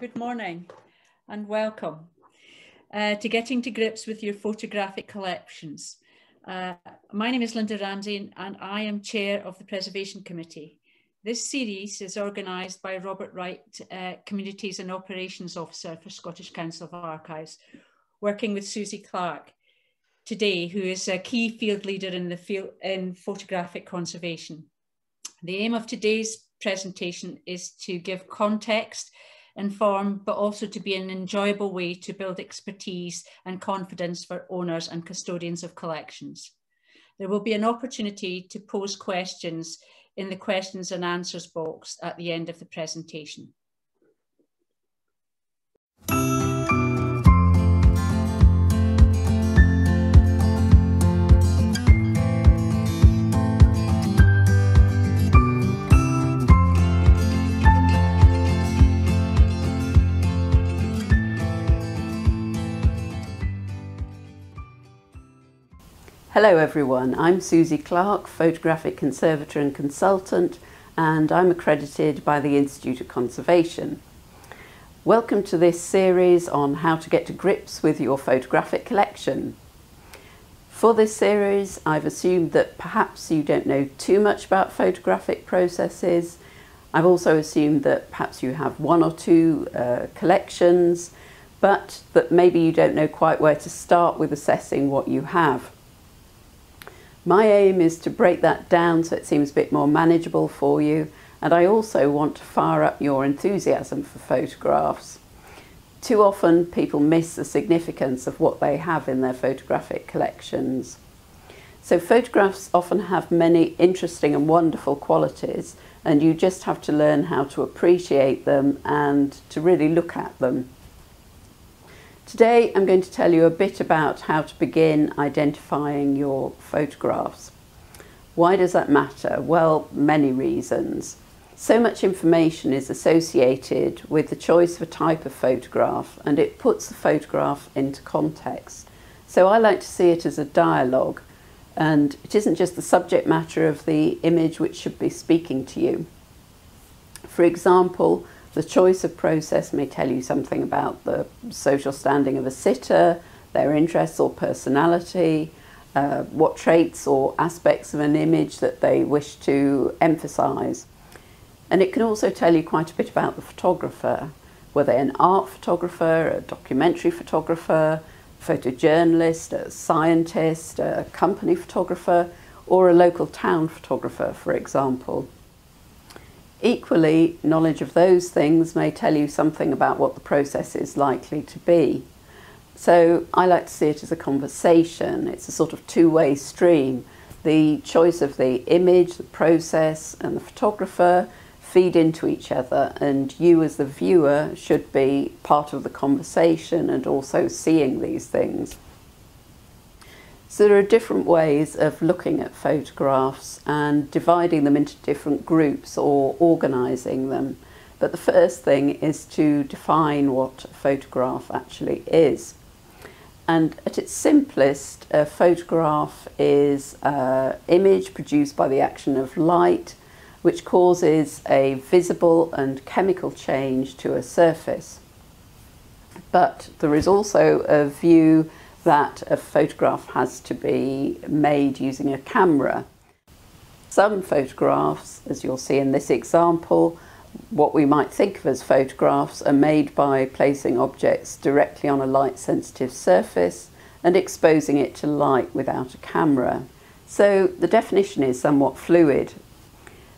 good morning and welcome uh, to Getting to Grips with Your Photographic Collections. Uh, my name is Linda Ramsey and I am Chair of the Preservation Committee. This series is organised by Robert Wright, uh, Communities and Operations Officer for Scottish Council of Archives, working with Susie Clark today, who is a key field leader in the field in photographic conservation. The aim of today's presentation is to give context, inform, but also to be an enjoyable way to build expertise and confidence for owners and custodians of collections. There will be an opportunity to pose questions in the questions and answers box at the end of the presentation. Hello everyone, I'm Susie Clark, photographic conservator and consultant, and I'm accredited by the Institute of Conservation. Welcome to this series on how to get to grips with your photographic collection. For this series, I've assumed that perhaps you don't know too much about photographic processes. I've also assumed that perhaps you have one or two uh, collections, but that maybe you don't know quite where to start with assessing what you have. My aim is to break that down so it seems a bit more manageable for you and I also want to fire up your enthusiasm for photographs. Too often people miss the significance of what they have in their photographic collections. So photographs often have many interesting and wonderful qualities and you just have to learn how to appreciate them and to really look at them. Today I'm going to tell you a bit about how to begin identifying your photographs. Why does that matter? Well, many reasons. So much information is associated with the choice of a type of photograph and it puts the photograph into context. So I like to see it as a dialogue and it isn't just the subject matter of the image which should be speaking to you. For example, the choice of process may tell you something about the social standing of a sitter, their interests or personality, uh, what traits or aspects of an image that they wish to emphasize. And it can also tell you quite a bit about the photographer, whether an art photographer, a documentary photographer, photojournalist, a scientist, a company photographer, or a local town photographer, for example. Equally, knowledge of those things may tell you something about what the process is likely to be. So I like to see it as a conversation. It's a sort of two-way stream. The choice of the image, the process and the photographer feed into each other and you as the viewer should be part of the conversation and also seeing these things. So there are different ways of looking at photographs and dividing them into different groups or organising them. But the first thing is to define what a photograph actually is. And at its simplest, a photograph is an image produced by the action of light, which causes a visible and chemical change to a surface. But there is also a view that a photograph has to be made using a camera. Some photographs, as you'll see in this example, what we might think of as photographs are made by placing objects directly on a light sensitive surface and exposing it to light without a camera. So the definition is somewhat fluid.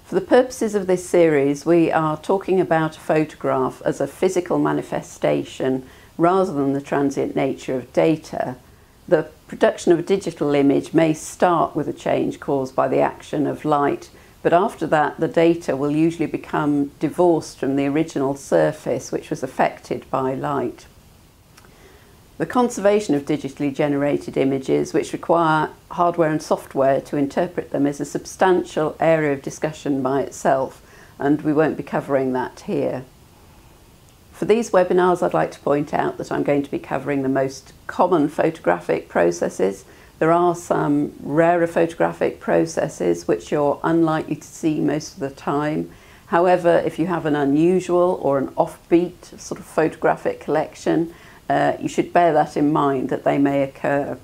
For the purposes of this series, we are talking about a photograph as a physical manifestation rather than the transient nature of data. The production of a digital image may start with a change caused by the action of light, but after that the data will usually become divorced from the original surface which was affected by light. The conservation of digitally generated images, which require hardware and software to interpret them, is a substantial area of discussion by itself, and we won't be covering that here. For these webinars, I'd like to point out that I'm going to be covering the most common photographic processes. There are some rarer photographic processes which you're unlikely to see most of the time. However, if you have an unusual or an offbeat sort of photographic collection, uh, you should bear that in mind that they may occur.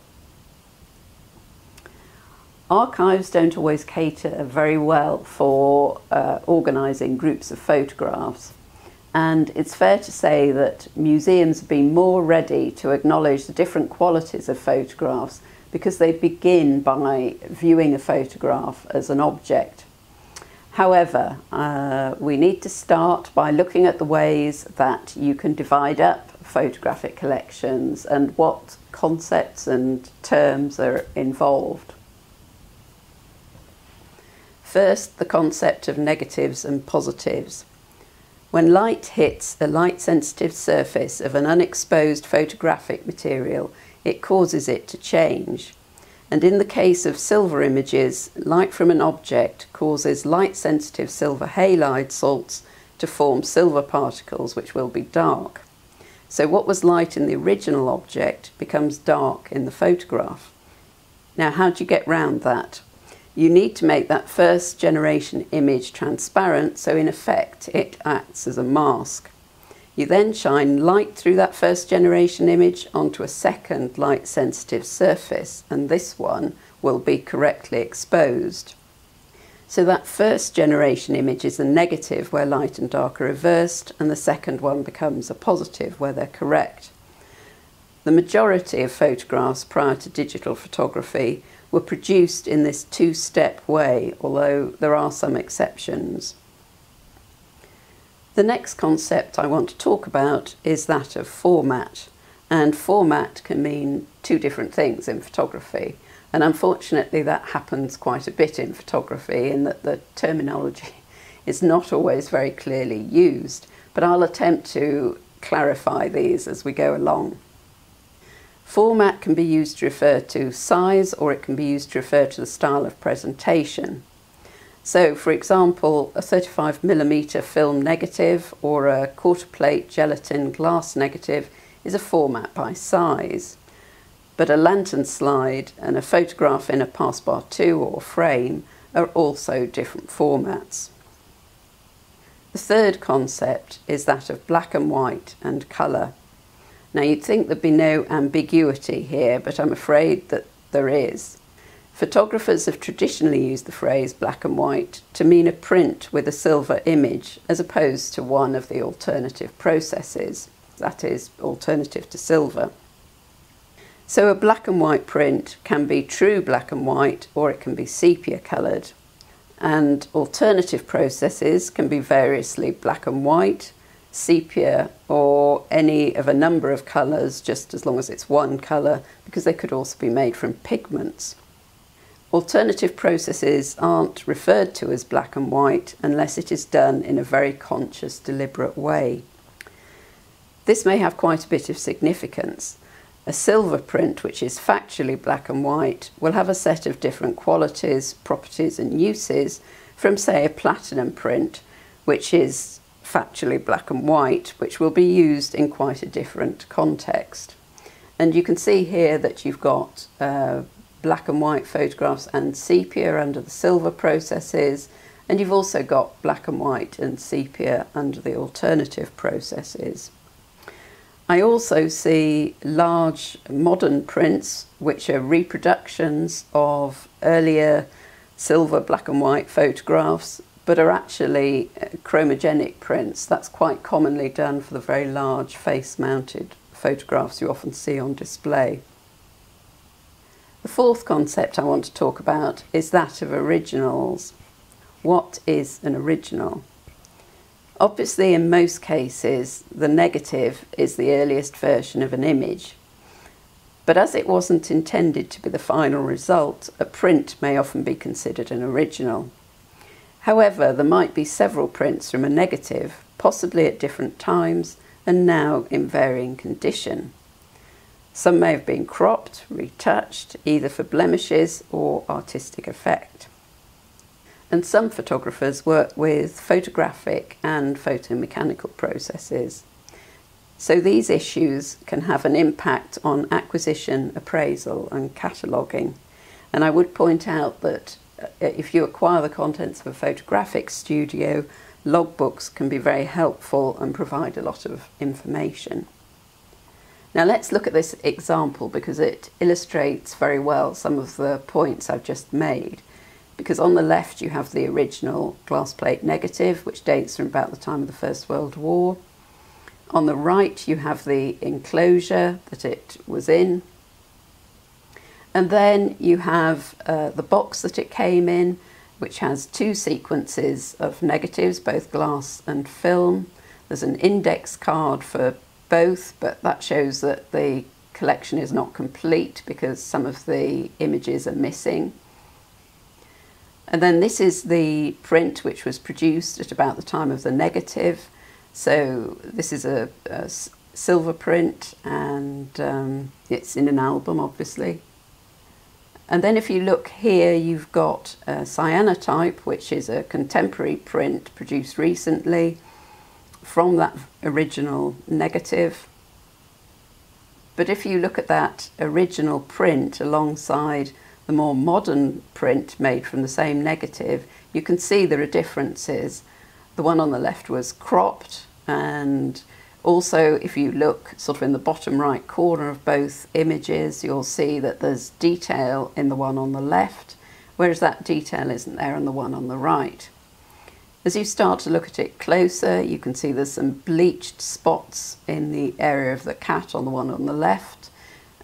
Archives don't always cater very well for uh, organising groups of photographs and it's fair to say that museums have been more ready to acknowledge the different qualities of photographs because they begin by viewing a photograph as an object. However, uh, we need to start by looking at the ways that you can divide up photographic collections and what concepts and terms are involved. First, the concept of negatives and positives. When light hits a light sensitive surface of an unexposed photographic material, it causes it to change. And in the case of silver images, light from an object causes light sensitive silver halide salts to form silver particles which will be dark. So what was light in the original object becomes dark in the photograph. Now how do you get round that? You need to make that first generation image transparent, so in effect it acts as a mask. You then shine light through that first generation image onto a second light sensitive surface, and this one will be correctly exposed. So that first generation image is a negative where light and dark are reversed, and the second one becomes a positive where they're correct. The majority of photographs prior to digital photography were produced in this two-step way, although there are some exceptions. The next concept I want to talk about is that of format. And format can mean two different things in photography. And unfortunately, that happens quite a bit in photography in that the terminology is not always very clearly used. But I'll attempt to clarify these as we go along. Format can be used to refer to size or it can be used to refer to the style of presentation. So, for example, a 35mm film negative or a quarter plate gelatin glass negative is a format by size. But a lantern slide and a photograph in a Passepartout or frame are also different formats. The third concept is that of black and white and colour. Now you'd think there'd be no ambiguity here, but I'm afraid that there is. Photographers have traditionally used the phrase black and white to mean a print with a silver image as opposed to one of the alternative processes, that is, alternative to silver. So a black and white print can be true black and white or it can be sepia coloured. And alternative processes can be variously black and white, sepia or any of a number of colours, just as long as it's one colour, because they could also be made from pigments. Alternative processes aren't referred to as black and white unless it is done in a very conscious, deliberate way. This may have quite a bit of significance. A silver print, which is factually black and white, will have a set of different qualities, properties and uses from, say, a platinum print, which is factually black and white, which will be used in quite a different context. And you can see here that you've got uh, black and white photographs and sepia under the silver processes, and you've also got black and white and sepia under the alternative processes. I also see large modern prints, which are reproductions of earlier silver, black and white photographs but are actually uh, chromogenic prints. That's quite commonly done for the very large face-mounted photographs you often see on display. The fourth concept I want to talk about is that of originals. What is an original? Obviously, in most cases, the negative is the earliest version of an image. But as it wasn't intended to be the final result, a print may often be considered an original. However, there might be several prints from a negative, possibly at different times and now in varying condition. Some may have been cropped, retouched, either for blemishes or artistic effect. And some photographers work with photographic and photomechanical processes. So these issues can have an impact on acquisition, appraisal and cataloguing. And I would point out that if you acquire the contents of a photographic studio, logbooks can be very helpful and provide a lot of information. Now let's look at this example because it illustrates very well some of the points I've just made. Because on the left you have the original glass plate negative which dates from about the time of the First World War. On the right you have the enclosure that it was in. And then you have uh, the box that it came in which has two sequences of negatives, both glass and film. There's an index card for both, but that shows that the collection is not complete because some of the images are missing. And then this is the print which was produced at about the time of the negative. So this is a, a silver print and um, it's in an album obviously. And then if you look here, you've got a cyanotype, which is a contemporary print produced recently from that original negative. But if you look at that original print alongside the more modern print made from the same negative, you can see there are differences. The one on the left was cropped and also, if you look sort of in the bottom right corner of both images, you'll see that there's detail in the one on the left, whereas that detail isn't there in the one on the right. As you start to look at it closer, you can see there's some bleached spots in the area of the cat on the one on the left,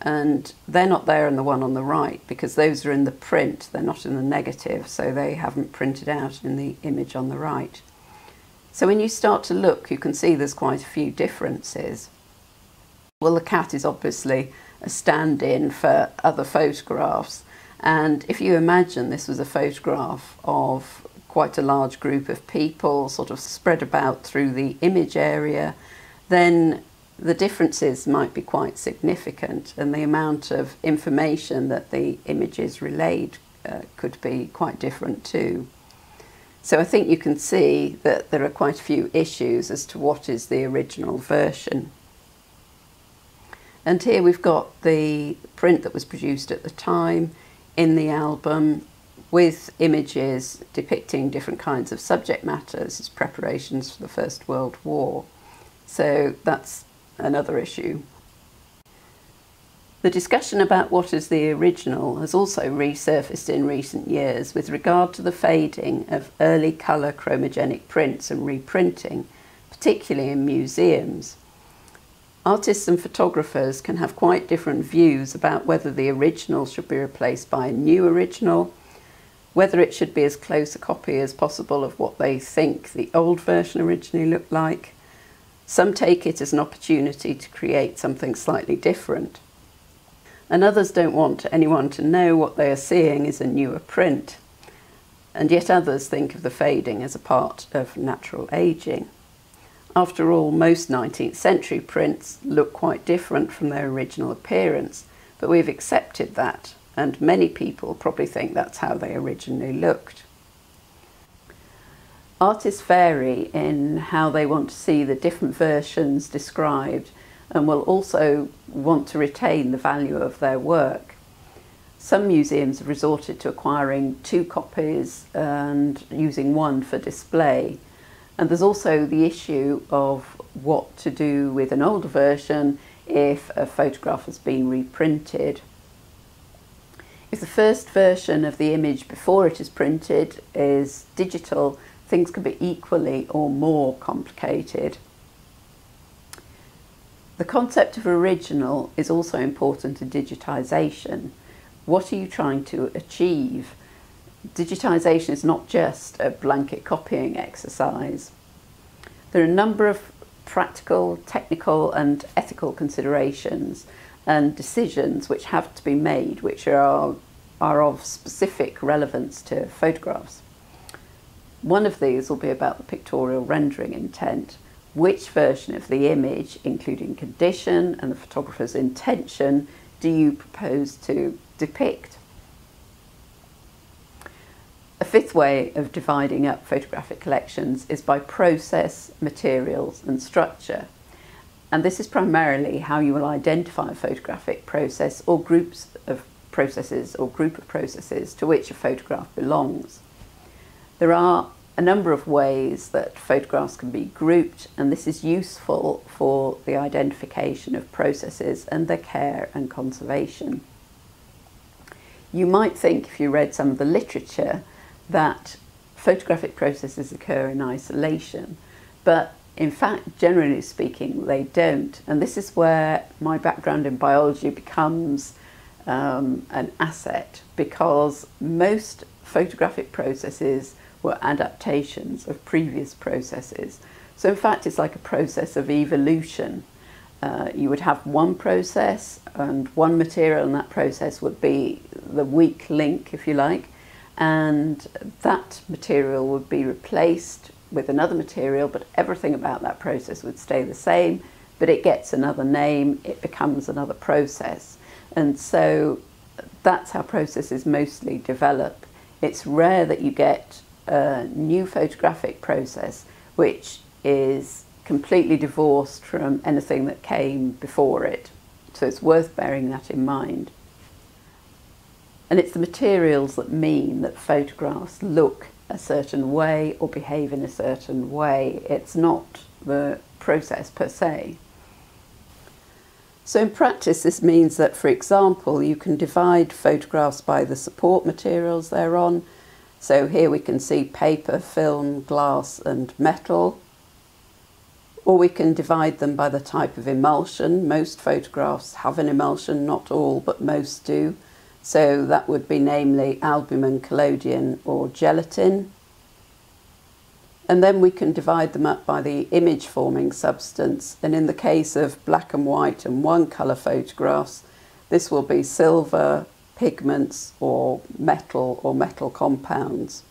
and they're not there in the one on the right because those are in the print, they're not in the negative, so they haven't printed out in the image on the right. So when you start to look, you can see there's quite a few differences. Well, the cat is obviously a stand-in for other photographs. And if you imagine this was a photograph of quite a large group of people sort of spread about through the image area, then the differences might be quite significant and the amount of information that the images relayed uh, could be quite different too. So I think you can see that there are quite a few issues as to what is the original version. And here we've got the print that was produced at the time in the album with images depicting different kinds of subject matters as preparations for the First World War. So that's another issue. The discussion about what is the original has also resurfaced in recent years with regard to the fading of early colour chromogenic prints and reprinting, particularly in museums. Artists and photographers can have quite different views about whether the original should be replaced by a new original, whether it should be as close a copy as possible of what they think the old version originally looked like. Some take it as an opportunity to create something slightly different and others don't want anyone to know what they are seeing is a newer print. And yet others think of the fading as a part of natural ageing. After all, most 19th century prints look quite different from their original appearance, but we've accepted that, and many people probably think that's how they originally looked. Artists vary in how they want to see the different versions described and will also want to retain the value of their work. Some museums have resorted to acquiring two copies and using one for display. And there's also the issue of what to do with an older version if a photograph has been reprinted. If the first version of the image before it is printed is digital, things can be equally or more complicated. The concept of original is also important in digitisation. What are you trying to achieve? Digitisation is not just a blanket copying exercise. There are a number of practical, technical and ethical considerations and decisions which have to be made which are, are of specific relevance to photographs. One of these will be about the pictorial rendering intent which version of the image, including condition and the photographer's intention, do you propose to depict? A fifth way of dividing up photographic collections is by process, materials and structure. And this is primarily how you will identify a photographic process or groups of processes or group of processes to which a photograph belongs. There are a number of ways that photographs can be grouped and this is useful for the identification of processes and their care and conservation. You might think if you read some of the literature that photographic processes occur in isolation, but in fact, generally speaking, they don't. And this is where my background in biology becomes um, an asset because most photographic processes were adaptations of previous processes. So in fact, it's like a process of evolution. Uh, you would have one process and one material and that process would be the weak link, if you like, and that material would be replaced with another material, but everything about that process would stay the same, but it gets another name, it becomes another process. And so that's how processes mostly develop. It's rare that you get a new photographic process which is completely divorced from anything that came before it. So it's worth bearing that in mind. And it's the materials that mean that photographs look a certain way or behave in a certain way. It's not the process per se. So in practice this means that for example you can divide photographs by the support materials they're on. So here we can see paper, film, glass and metal. Or we can divide them by the type of emulsion. Most photographs have an emulsion, not all but most do. So that would be namely albumen, collodion or gelatin. And then we can divide them up by the image forming substance. And in the case of black and white and one colour photographs, this will be silver, pigments or metal or metal compounds.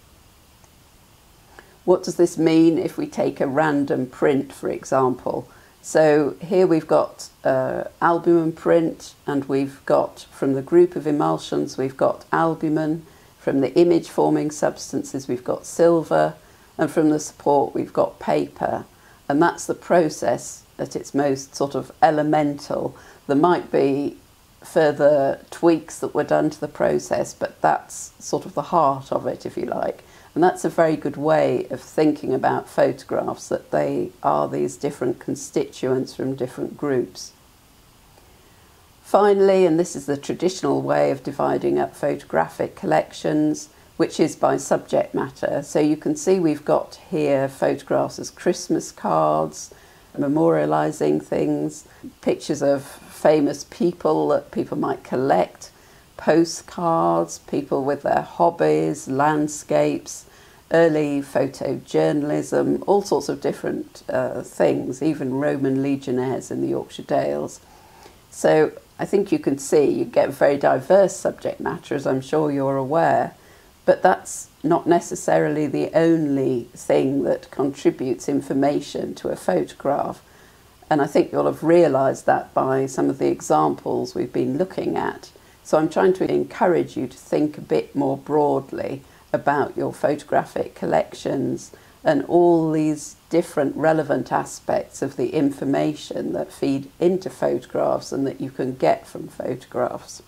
What does this mean if we take a random print, for example? So here we've got uh, albumen print and we've got from the group of emulsions we've got albumen, from the image forming substances we've got silver and from the support we've got paper and that's the process at its most sort of elemental. There might be further tweaks that were done to the process, but that's sort of the heart of it, if you like. And that's a very good way of thinking about photographs that they are these different constituents from different groups. Finally, and this is the traditional way of dividing up photographic collections, which is by subject matter. So you can see we've got here photographs as Christmas cards, memorialising things, pictures of famous people that people might collect, postcards, people with their hobbies, landscapes, early photojournalism, all sorts of different uh, things, even Roman legionnaires in the Yorkshire Dales. So I think you can see you get very diverse subject matter, as I'm sure you're aware, but that's not necessarily the only thing that contributes information to a photograph. And I think you'll have realised that by some of the examples we've been looking at. So I'm trying to encourage you to think a bit more broadly about your photographic collections and all these different relevant aspects of the information that feed into photographs and that you can get from photographs.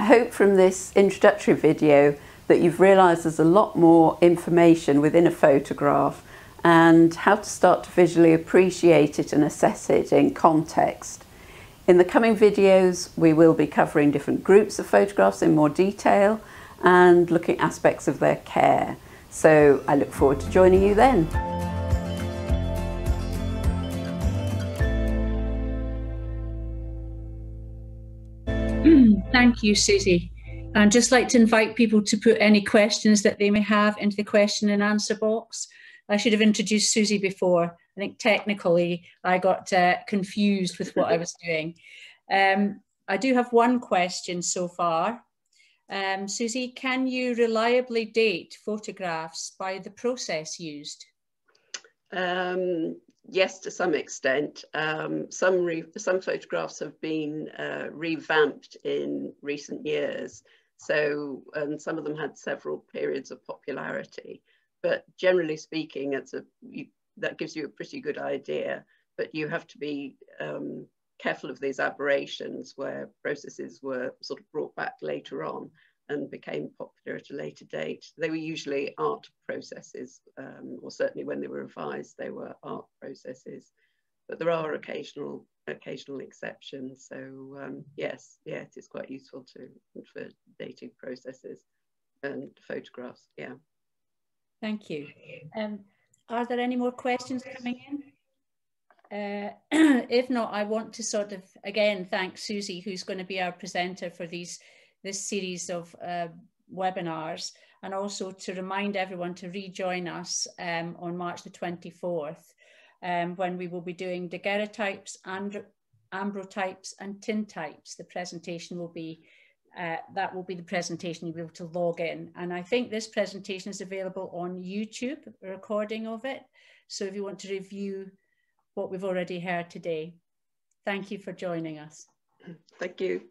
I hope from this introductory video that you've realised there's a lot more information within a photograph and how to start to visually appreciate it and assess it in context. In the coming videos, we will be covering different groups of photographs in more detail and looking at aspects of their care. So I look forward to joining you then. Thank you, Susie. I'd just like to invite people to put any questions that they may have into the question and answer box. I should have introduced Susie before. I think technically I got uh, confused with what I was doing. Um, I do have one question so far. Um, Susie, can you reliably date photographs by the process used? Um, yes, to some extent. Um, some, some photographs have been uh, revamped in recent years. So, and some of them had several periods of popularity. But generally speaking, it's a, you, that gives you a pretty good idea, but you have to be um, careful of these aberrations where processes were sort of brought back later on and became popular at a later date. They were usually art processes, um, or certainly when they were revised, they were art processes. But there are occasional occasional exceptions. So um, yes, yeah, it is quite useful to for dating processes and photographs. Yeah. Thank you. Um, are there any more questions coming in? Uh, if not, I want to sort of again thank Susie, who's going to be our presenter for these this series of uh, webinars, and also to remind everyone to rejoin us um, on March the 24th, um, when we will be doing daguerreotypes, and ambrotypes, and tintypes. The presentation will be uh, that will be the presentation you'll be able to log in. And I think this presentation is available on YouTube, a recording of it. So if you want to review what we've already heard today, thank you for joining us. Thank you.